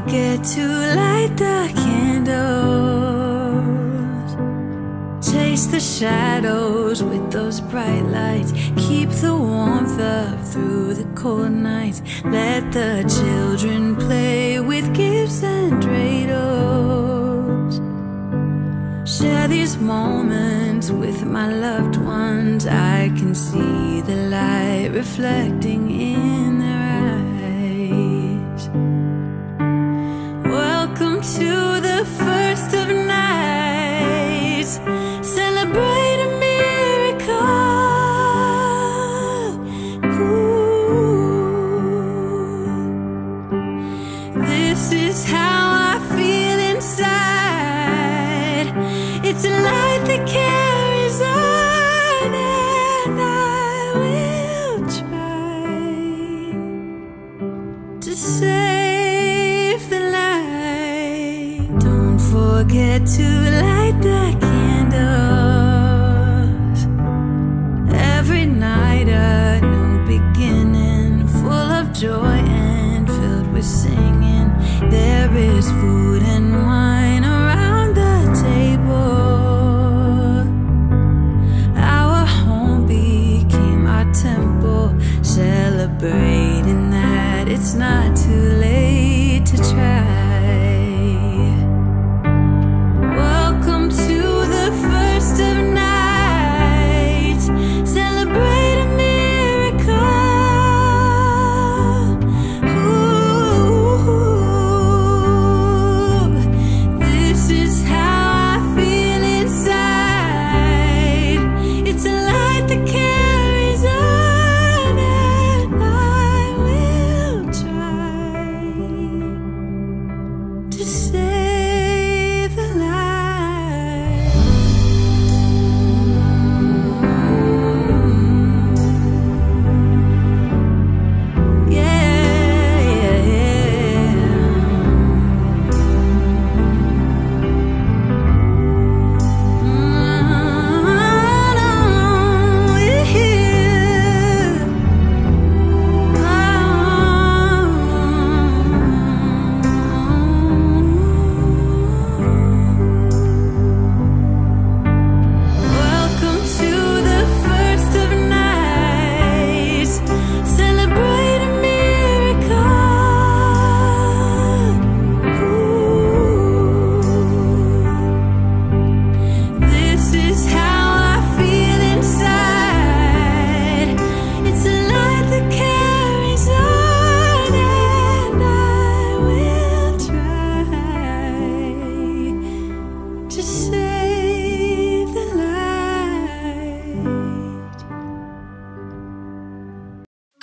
forget to light the candles. Chase the shadows with those bright lights. Keep the warmth up through the cold nights. Let the children play with gifts and dreidels. Share these moments with my loved ones. I can see the light reflecting in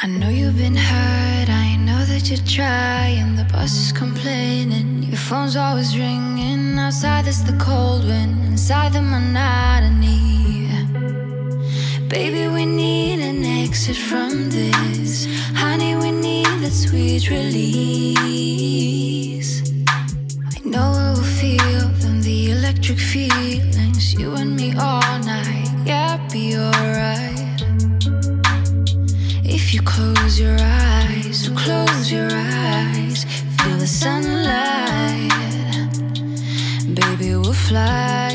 I know you've been hurt, I know that you're trying. The boss is complaining, your phone's always ringing. Outside it's the cold wind, inside the monotony. Baby, we need an exit from this. Honey, we need that sweet release. I know it will feel them, the electric feelings. You and me all night, yeah, be alright. If you close your eyes, close your eyes, feel the sunlight, baby, we'll fly.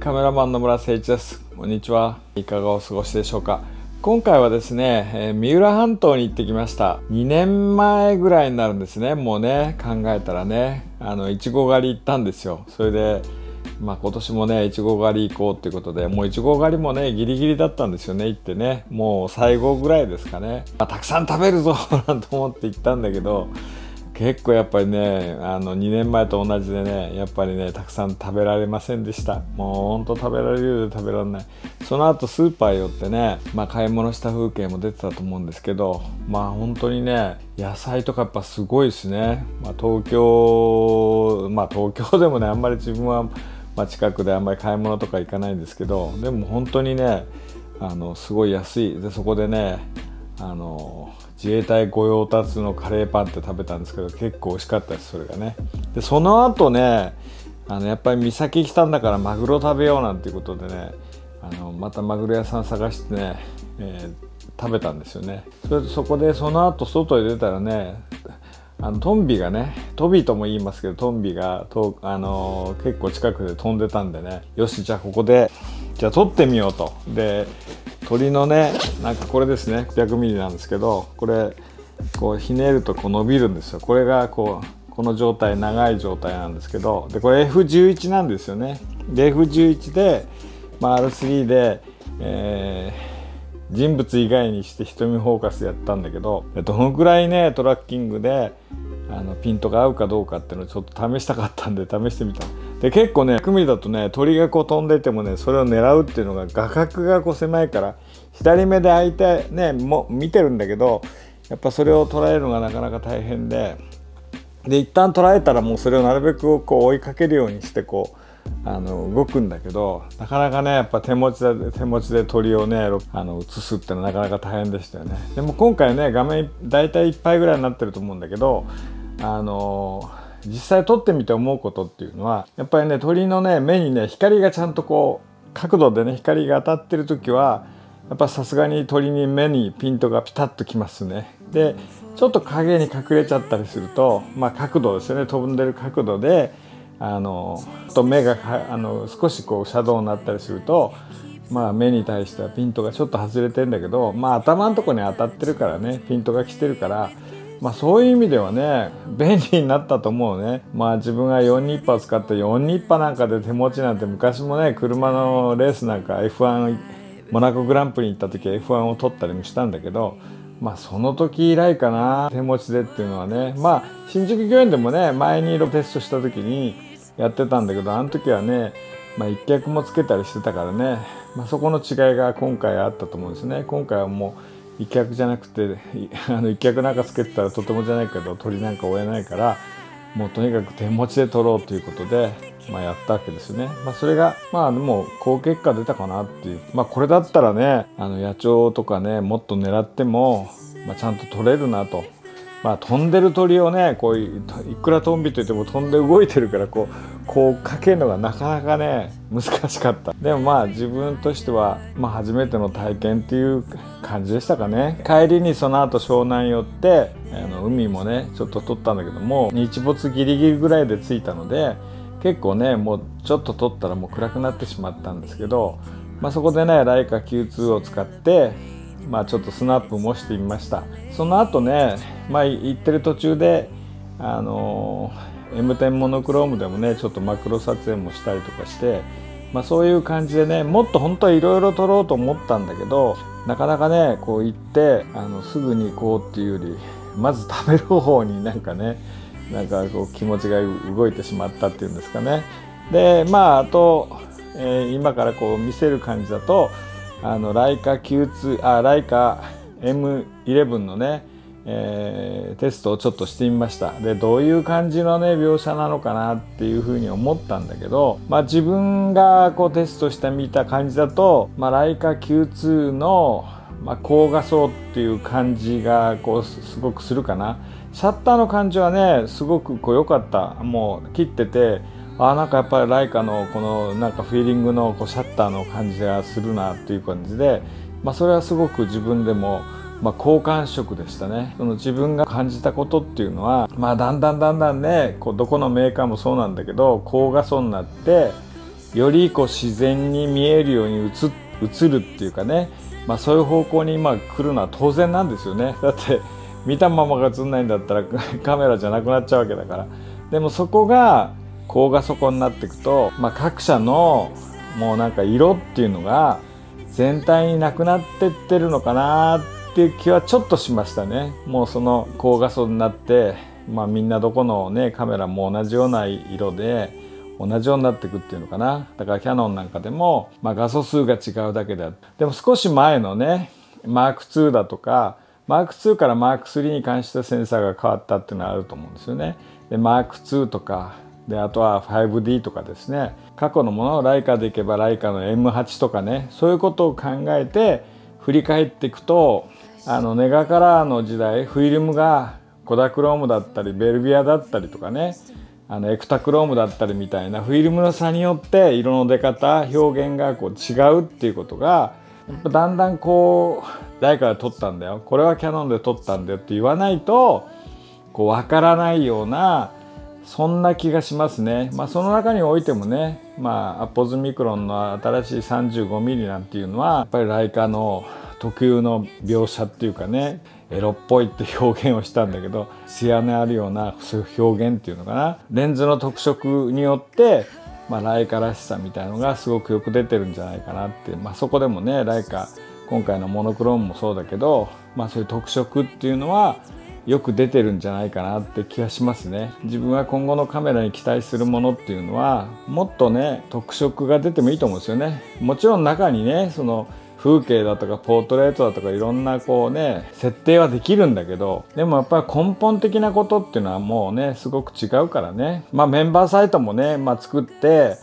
カメラマンの村誠一です。こんにちは。いかがお過ごしでしょうか。今回はですね、えー、三浦半島に行ってきました。2年前ぐらいになるんですね。もうね考えたらね。あのいちご狩り行ったんですよ。それでまあ今年もねいちご狩り行こうっていうことでもういちご狩りもねギリギリだったんですよね。行ってね。もう最後ぐらいですかね、まあ、たくさん食べるぞ なんて思って行ったんだけど結構やっぱりねあの2年前と同じでねやっぱりねたくさん食べられませんでした。もうほんと食べられるようで食べられない。その後スーパー寄ってね、まあ、買い物した風景も出てたと思うんですけどまあ本当にね野菜とかやっぱすごいですね、まあ、東京まあ東京でもねあんまり自分は、まあ、近くであんまり買い物とか行かないんですけどでも本当にねあのすごい安い。でそこでねあの自衛隊御用達のカレーパンって食べたんですけど結構美味しかったですそれがね。でその後ねあのやっぱり三崎来たんだからマグロ食べようなんていうことでねあのまたマグロ屋さん探してね、えー、食べたんですよね。それそこでその後外へ出たらねあのトンビがねトビとも言いますけどトンビがと、あのー、結構近くで飛んでたんでねよしじゃあここでじゃあ撮ってみようと。で鳥のねなんかこれですね 100mm なんですけどこれこうひねるとこう伸びるんですよ。これがこうこの状態長い状態なんですけどでこれ F11 なんですよね。で F11 で、まあ、R3 で、えー、人物以外にして瞳フォーカスやったんだけどどのくらいねトラッキングであのピントが合うかどうかっていうのをちょっと試したかったんで試してみた。で結構ね100ミリだとね鳥がこう飛んでてもねそれを狙うっていうのが画角がこう狭いから左目で相手ねも見てるんだけどやっぱそれを捉えるのがなかなか大変でで一旦捉えたらもうそれをなるべくこう追いかけるようにしてこうあの動くんだけどなかなかねやっぱ手持ちで手持ちで鳥をねあの映すってのはなかなか大変でしたよねでも今回ね画面大体いっぱいぐらいになってると思うんだけどあの実際撮ってみて思うことっていうのはやっぱりね鳥のね目にね光がちゃんとこう角度でね光が当たってる時はやっぱさすがに鳥に目にピントがピタッときますね。でちょっと影に隠れちゃったりすると、まあ、角度ですよね飛んでる角度であのと目があの少しこうシャドウになったりすると、まあ、目に対してはピントがちょっと外れてんだけど、まあ、頭のとこに当たってるからねピントが来てるからまあそういう意味ではね便利になったと思うね。まあ自分が4ニッパ使って4ニッパなんかで手持ちなんて昔もね車のレースなんか F1 モナコグランプリに行った時 F1 を取ったりもしたんだけどまあその時以来かな手持ちでっていうのはね。まあ新宿御苑でもね前に色テストした時にやってたんだけどあの時はねまあ一脚もつけたりしてたからね、まあ、そこの違いが今回あったと思うんですね。今回はもう一脚じゃなくて あの一脚なんかつけてたらとてもじゃないけど鳥なんか追えないからもうとにかく手持ちで取ろうということで、まあ、やったわけですよね。まあ、それがまあでも好結果出たかなっていう。まあこれだったらねあの野鳥とかねもっと狙っても、まあ、ちゃんと取れるなと。まあ、飛んでる鳥をねこういくらトンビといっても飛んで動いてるからこうこうかけるのがなかなかね難しかった。でもまあ自分としては、まあ、初めての体験っていう感じでしたかね。帰りにその後湘南寄ってあの海もねちょっと撮ったんだけども日没ギリギリぐらいで着いたので結構ねもうちょっと撮ったらもう暗くなってしまったんですけど、まあ、そこでねライカ Q2 を使ってまあちょっとスナップもしてみました。その後ねまあ行ってる途中であの M10 モノクロームでもねちょっとマクロ撮影もしたりとかして、まあ、そういう感じでねもっと本当はいろいろ撮ろうと思ったんだけどなかなかねこう行ってあのすぐに行こうっていうよりまず食べる方になんかねなんかこう気持ちが動いてしまったっていうんですかね。でまああと、えー、今からこう見せる感じだとあのライカ Q2 あライカ M11 のね、えー、テストをちょっとしてみました。でどういう感じのね描写なのかなっていうふうに思ったんだけど、まあ、自分がこうテストしてみた感じだと、まあ、ライカ Q2 の、まあ、高画素っていう感じがこうすごくするかな。シャッターの感じはねすごくこう良かった。もう切っててあなんかやっぱりライカのこのなんかフィーリングのこうシャッターの感じがするなっていう感じで、まあ、それはすごく自分でも、まあ、好感触でしたね。その自分が感じたことっていうのは、まあ、だんだんだんだんねこうどこのメーカーもそうなんだけど高画素になってよりこう自然に見えるように映るっていうかね、まあ、そういう方向に今来るのは当然なんですよね。だって見たままが映んないんだったら カメラじゃなくなっちゃうわけだから。でもそこが高画素になっていくと、まあ、各社のもうなんか色っていうのが全体になくなってってるのかなってっていう気はちょっとしましたね。もうその高画素になってまあみんなどこのねカメラも同じような色で同じようになっていくっていうのかな。だからキャノンなんかでも、まあ、画素数が違うだけででも少し前のねマーク2だとかマーク2からマーク3に関してセンサーが変わったっていうのはあると思うんですよね。でマーク2とかであとは 5D とかですね。過去のものをライカでいけばライカの M8 とかね。そういうことを考えて振り返っていくとあのネガカラーの時代フィルムがコダクロームだったりベルビアだったりとかね。あのエクタクロームだったりみたいなフィルムの差によって色の出方表現がこう違うっていうことがやっぱだんだんこう誰かで撮ったんだよ。これはキャノンで撮ったんだよって言わないとこう分からないようなそんな気がしますね。まあ、その中においてもね、まあ、アポズミクロンの新しい 35mm なんていうのはやっぱりライカの特有の描写っていうかねエロっぽいって表現をしたんだけど艶のあるようなそういう表現っていうのかな。レンズの特色によって、まあ、ライカらしさみたいのがすごくよく出てるんじゃないかなって、まあ、そこでもねライカ今回のモノクロームもそうだけど、まあ、そういう特色っていうのはよく出てるんじゃないかなって気がしますね。自分は今後のカメラに期待するものっていうのはもっとね特色が出てもいいと思うんですよね。もちろん中にねその風景だとかポートレートだとかいろんなこうね設定はできるんだけどでもやっぱり根本的なことっていうのはもうねすごく違うからね。まあメンバーサイトもね、まあ、作って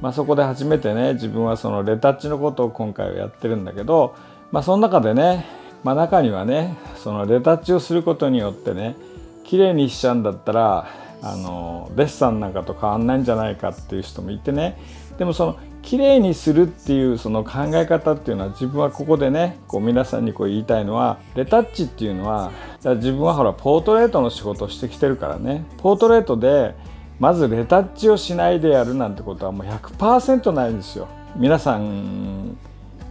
まあ、そこで初めてね自分はそのレタッチのことを今回はやってるんだけど、まあ、その中でね、まあ、中にはねそのレタッチをすることによってね綺麗にしちゃうんだったらあのデッサンなんかと変わんないんじゃないかっていう人もいてねでもその綺麗にするっていうその考え方っていうのは自分はここでねこう皆さんにこう言いたいのはレタッチっていうのは自分はほらポートレートの仕事をしてきてるからねポートレートでまずレタッチをしないでやるなんてことはもう100%ないんですよ。皆さん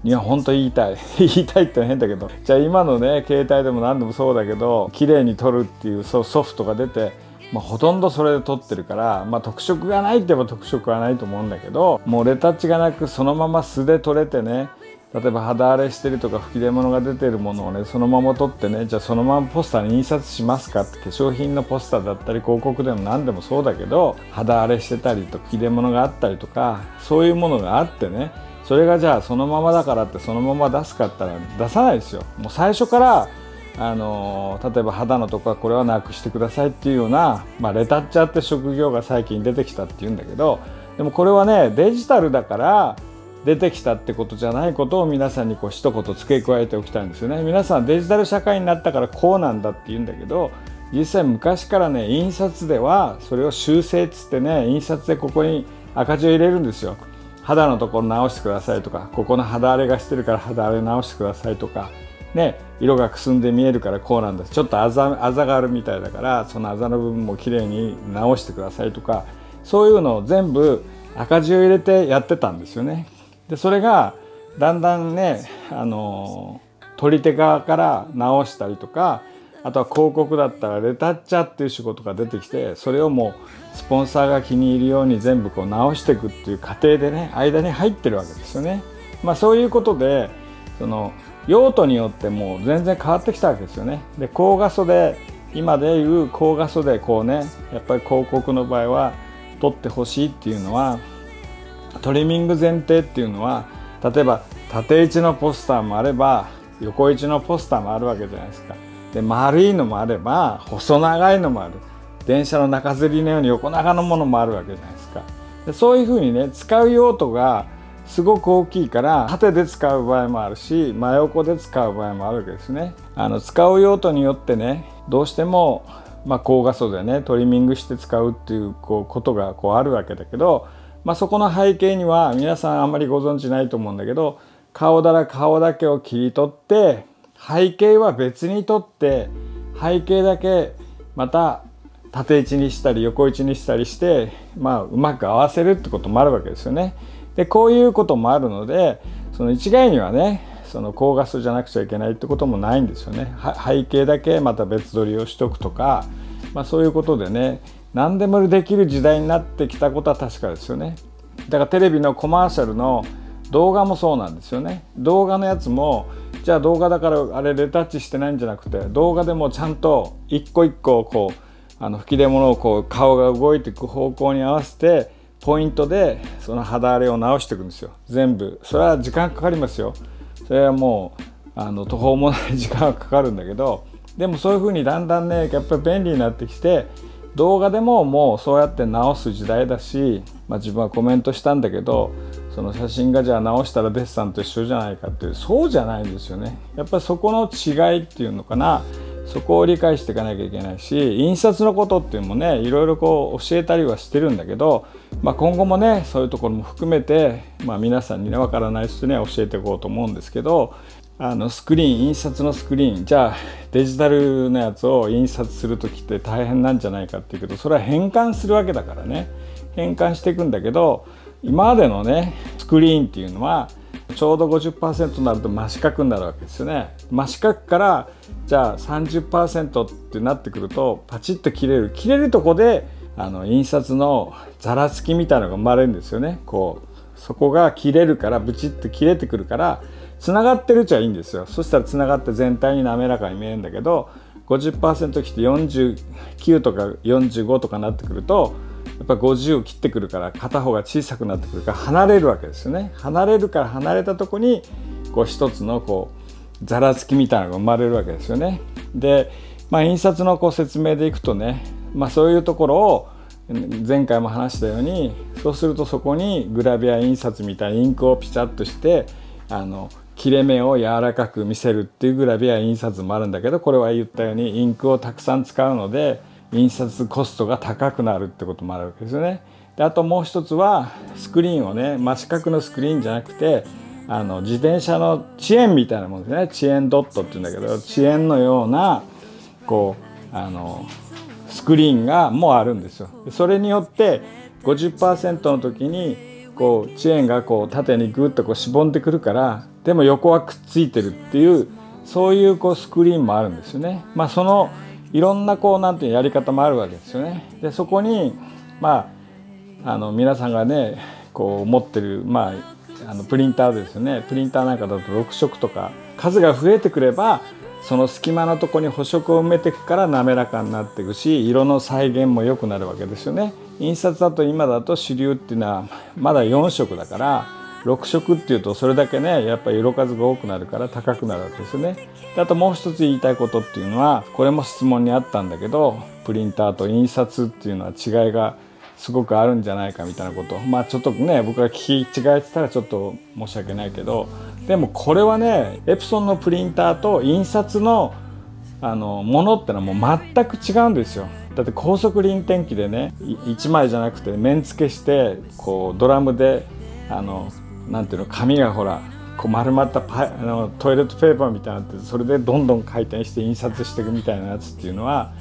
には本当言いたい。言いたいって変だけど。じゃあ今のね携帯でも何でもそうだけど綺麗に撮るっていうソフトが出てまあ、ほとんどそれで撮ってるから、まあ、特色がないって言えば特色はないと思うんだけどもうレタッチがなくそのまま素で撮れてね例えば肌荒れしてるとか吹き出物が出てるものをねそのまま撮ってねじゃあそのままポスターに印刷しますかって化粧品のポスターだったり広告でも何でもそうだけど肌荒れしてたりと吹き出物があったりとかそういうものがあってねそれがじゃあそのままだからってそのまま出すかったら出さないですよ。もう最初からあの例えば肌のとこはこれはなくしてくださいっていうような、まあ、レタッチャーって職業が最近出てきたっていうんだけどでもこれはねデジタルだから出てきたってことじゃないことを皆さんにこう一言付け加えておきたいんですよね。皆さんデジタル社会になったからこうなんだって言うんだけど実際昔からね印刷ではそれを修正っつってね印刷でここに赤字を入れるんですよ。肌のところ直してくださいとかここの肌荒れがしてるから肌荒れ直してくださいとかね色がくすんで見えるからこうなんですちょっとあざあざがあるみたいだからそのあざの部分もきれいに直してくださいとかそういうのを全部赤字を入れてやってたんですよね。でそれがだんだんねあの取り手側から直したりとかあとは広告だったらレタッチャーっていう仕事が出てきてそれをもうスポンサーが気に入るように全部こう直していくっていう過程でね間に入ってるわけですよね。まあ、そういうことでその用途によっても全然変わってきたわけですよね。で高画素で今でいう高画素でこうねやっぱり広告の場合は撮ってほしいっていうのはトリミング前提っていうのは例えば縦位置のポスターもあれば横位置のポスターもあるわけじゃないですか。で丸いのもあれば細長いのもある電車の中吊りのように横長のものもあるわけじゃないですか。でそういうふうにね使う用途がすごく大きいから縦で使う場合もあるし真横で使う場合もあるわけですね。あの使う用途によってねどうしても、まあ、高画素でねトリミングして使うっていうこうことがこうあるわけだけど、まあ、そこの背景には皆さんあんまりご存知ないと思うんだけど顔だら顔だけを切り取って背景は別に取って背景だけまた縦位置にしたり横位置にしたりして、まあ、うまく合わせるってこともあるわけですよね。でこういうこともあるのでその一概にはねその高画素じゃなくちゃいけないってこともないんですよね背景だけまた別撮りをしとくとか、まあ、そういうことでね何でもできる時代になってきたことは確かですよねだからテレビのコマーシャルの動画もそうなんですよね。動画のやつもじゃあ動画だからあれレタッチしてないんじゃなくて動画でもちゃんと一個一個こうあの吹き出物をこう顔が動いていく方向に合わせてポイントでその肌荒れを直していくんですよ。全部。それは時間かかりますよ。それはもうあの途方もない時間がかかるんだけどでもそういうふうにだんだんねやっぱり便利になってきて動画でももうそうやって直す時代だし、まあ、自分はコメントしたんだけどその写真がじゃあ直したらデッサンと一緒じゃないかっていうそうじゃないんですよね。やっぱりそこの違いっていうのかな。そこを理解していかなきゃいけないし印刷のことっていうのもねいろいろこう教えたりはしてるんだけど、まあ、今後もねそういうところも含めて、まあ、皆さんにね分からない人には教えていこうと思うんですけどあのスクリーン印刷のスクリーンじゃあデジタルのやつを印刷する時って大変なんじゃないかっていうけどそれは変換するわけだからね。変換していくんだけど今までのねスクリーンっていうのはちょうど50%になると真四角になるわけですよね。真四角からじゃあ30%ってなってくるとパチッと切れる。切れるとこであの印刷のざらつきみたいなのが生まれるんですよね。こうそこが切れるからブチッと切れてくるからつながってるっちゃいいんですよ。そしたらつながって全体に滑らかに見えるんだけど50%切って49とか45とかなってくるとやっぱ50を切ってくるから片方が小さくなってくるから離れるわけですよね。離れるから離れたとこにこう一つのこうざらつきみたいなのが生まれるわけですよね。で、まあ、印刷のこう説明でいくとね、まあ、そういうところを前回も話したようにそうするとそこにグラビア印刷みたいにインクをピチャッとしてあの切れ目を柔らかく見せるっていうグラビア印刷もあるんだけどこれは言ったようにインクをたくさん使うので印刷コストが高くなるってこともあるわけですよね。であともう一つはスクリーンをね真四角のスクリーンじゃなくてあの自転車の遅延みたいなもんですね遅延ドットっていうんだけど遅延のようなこうあのスクリーンがもうあるんですよ。それによって50%の時にこう遅延がこう縦にグッとこうしぼんでくるからでも横はくっついてるっていうそういうこうスクリーンもあるんですよね。まあ、そのいろんなこうなんていうやり方もあるわけですよね。でそこにまああの皆さんがねこう持ってるまああのプリンターですよねプリンターなんかだと6色とか数が増えてくればその隙間のとこに補色を埋めていくから滑らかになっていくし色の再現も良くなるわけですよね。印刷だと今だと主流っていうのはまだ4色だから6色っていうとそれだけねやっぱ色数が多くなるから高くなるわけですよね。であともう一つ言いたいことっていうのはこれも質問にあったんだけどプリンターと印刷っていうのは違いがすごくあるんじゃないかみたいなことまあちょっとね僕が聞き違えてたらちょっと申し訳ないけどでもこれはねエプソンのプリンターと印刷のあのものってのはもう全く違うんですよ。だって高速輪転機でね1枚じゃなくて面付けしてこうドラムであのなんていうの紙がほらこう丸まったパあのトイレットペーパーみたいなってそれでどんどん回転して印刷していくみたいなやつっていうのは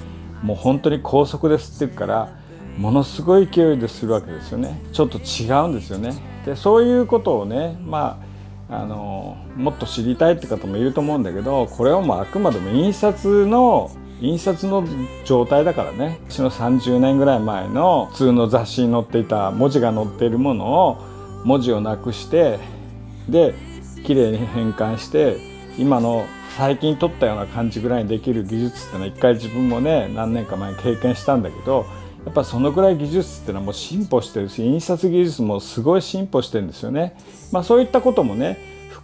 もう本当に高速で吸っていくからものすごい勢いでするわけですよねちょっと違うんですよね。でそういうことをねまああのもっと知りたいって方もいると思うんだけどこれはもうあくまでも印刷の印刷の状態だからね私の30年ぐらい前の普通の雑誌に載っていた文字が載っているものを文字をなくしてで綺麗に変換して今の最近撮ったような感じぐらいにできる技術っていうのは一回自分もね何年か前に経験したんだけどやっぱそのぐらい技術っていうのはもう進歩してるし印刷技術もすごい進歩してるんですよね。まあ、そういったこともね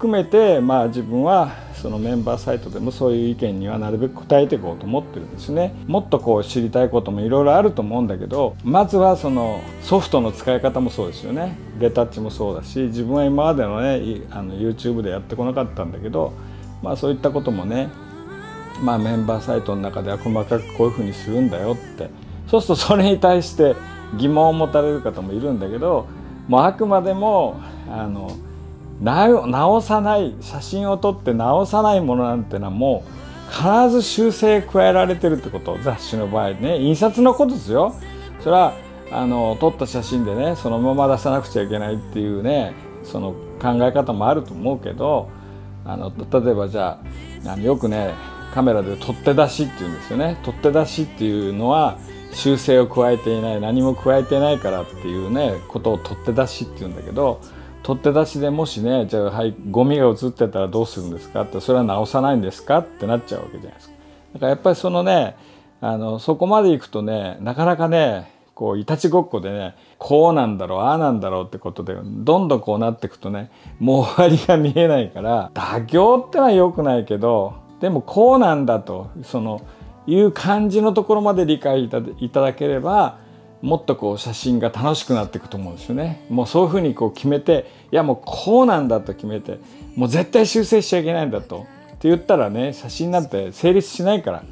含めてまあ自分はそのメンバーサイトでもそういう意見にはなるべく答えていこうと思ってるんですね。もっとこう知りたいこともいろいろあると思うんだけどまずはそのソフトの使い方もそうですよね。レタッチもそうだし自分は今までのねあの YouTube でやってこなかったんだけどまあそういったこともねまあメンバーサイトの中では細かくこういうふうにするんだよって。そうするとそれに対して疑問を持たれる方もいるんだけどもうあくまでもあの直さない写真を撮って直さないものなんてのはもう必ず修正加えられてるってこと。雑誌の場合ね。印刷のことですよ。それはあの撮った写真でねそのまま出さなくちゃいけないっていうねその考え方もあると思うけどあの例えばじゃあよくねカメラで取って出しっていうんですよね。取って出しっていうのは修正を加えていない何も加えてないからっていうねことを取って出しっていうんだけど取って出しでもしねじゃあはいゴミが映ってたらどうするんですか？ってそれは直さないんですか？ってなっちゃうわけじゃないですか。だからやっぱりそのねあのそこまで行くとねなかなかねこういたちごっこでねこうなんだろうああなんだろうってことでどんどんこうなっていくとねもう終わりが見えないから妥協ってのは良くないけどでもこうなんだとそのいう感じのところまで理解いただければもっとこう写真が楽しくなっていくと思うんですよね。もうそういうふうにこう決めていやもうこうなんだと決めてもう絶対修正しちゃいけないんだとって言ったらね写真なんて成立しないから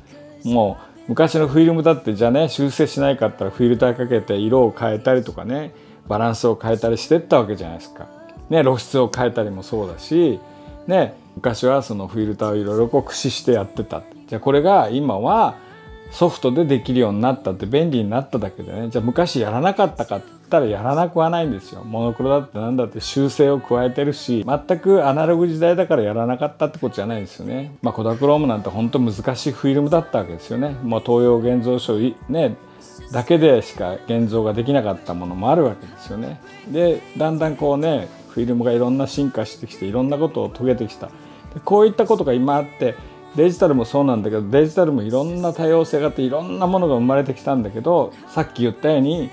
もう昔のフィルムだってじゃあね修正しないかったらフィルターかけて色を変えたりとかねバランスを変えたりしてったわけじゃないですか。ね露出を変えたりもそうだしね昔はそのフィルターをいろいろこう駆使してやってたじゃあこれが今はソフトでできるようになったって便利になっただけでね。じゃあ昔やらなかったかって言ったらやらなくはないんですよ。モノクロだって何だって修正を加えてるし全くアナログ時代だからやらなかったってことじゃないんですよね。まあコダクロームなんて本当難しいフィルムだったわけですよね。もう東洋現像書ねだけでしか現像ができなかったものもあるわけですよね。でだんだんこうねフィルムがいろんな進化してきていろんなことを遂げてきた。こういったことが今あってデジタルもそうなんだけどデジタルもいろんな多様性があっていろんなものが生まれてきたんだけどさっき言ったように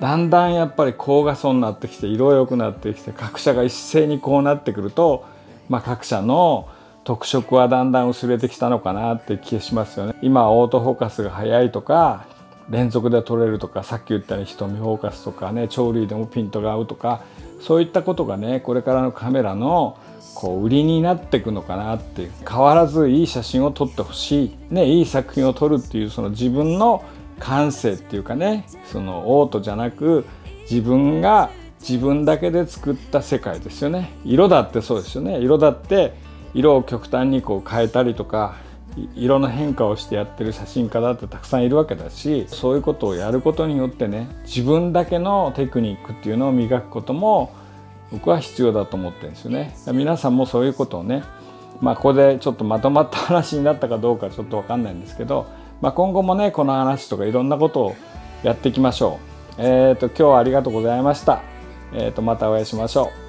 だんだんやっぱり高画素になってきて色良くなってきて各社が一斉にこうなってくると、まあ、各社の特色はだんだん薄れてきたのかなって気がしますよね。今オートフォーカスが速いとか連続で撮れるとかさっき言ったように瞳フォーカスとかね鳥類でもピントが合うとかそういったことがねこれからのカメラのこう売りになっていくのかなって変わらずいい写真を撮ってほしい、ね、いい作品を撮るっていうその自分の感性っていうかねそのオートじゃなく自分が自分だけで作った世界ですよね。色だってそうですよね。色だって色を極端にこう変えたりとか色の変化をしてやってる写真家だってたくさんいるわけだしそういうことをやることによってね自分だけのテクニックっていうのを磨くことも僕は必要だと思ってるんですよね。皆さんもそういうことをねまあここでちょっとまとまった話になったかどうかちょっと分かんないんですけど、まあ、今後もねこの話とかいろんなことをやっていきましょう。えっ、ー、と今日はありがとうございました。えっ、ー、とまたお会いしましょう。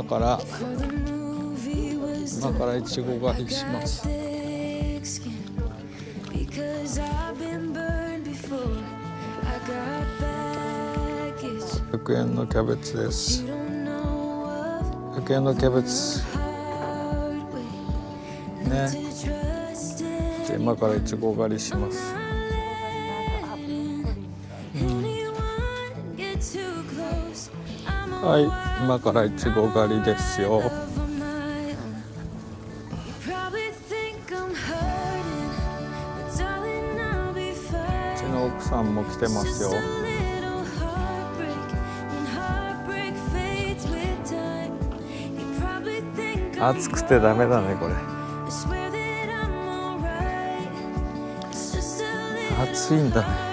今から今からいちご狩りします。100円のキャベツです。100円のキャベツ。ね。今からいちご狩りします。はい今からいちご狩りですよ。うちの奥さんも来てますよ。暑くてダメだねこれ。暑いんだね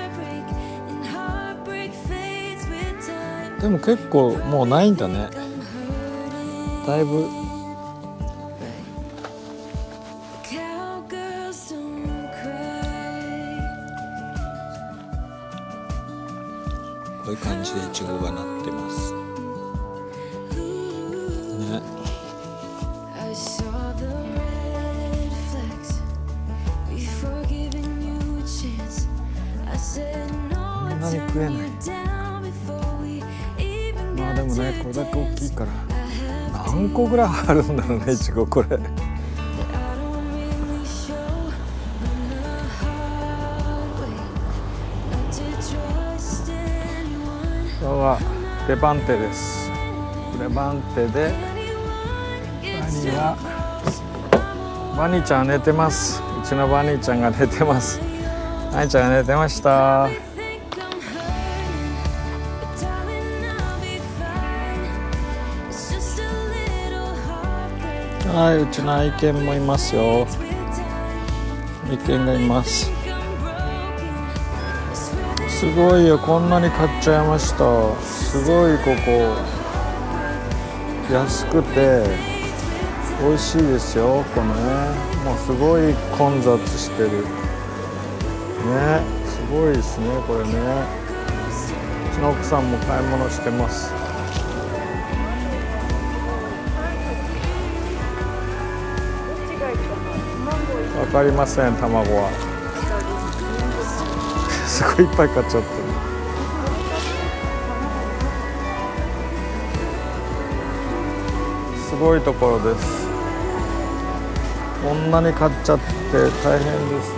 でも結構もうないんだね。だいぶ。こういう感じでイチゴがなってます。ね。こんなに食えないでもねこれだけ大きいから何個ぐらいあるんだろうね いちごこれ。これはレバンテです。レバンテでバニーはバニーちゃん寝てます。うちのバニーちゃんが寝てます。バニーちゃんが寝てましたはいうちの愛犬もいますよ。愛犬がいます。すごいよこんなに買っちゃいました。すごいここ。安くて美味しいですよこのね。もうすごい混雑してる。ねすごいですねこれね。うちの奥さんも買い物してます。かりません卵は。すごいいっぱい買っちゃってる。すごいところです。こんなに買っちゃって大変です。ね